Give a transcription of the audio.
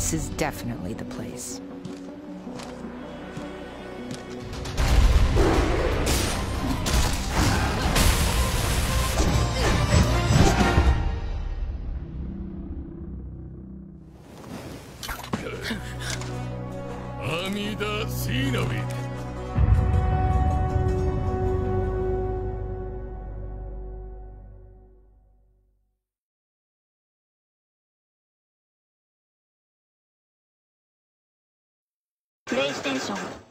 This is definitely the place. Amida イステーション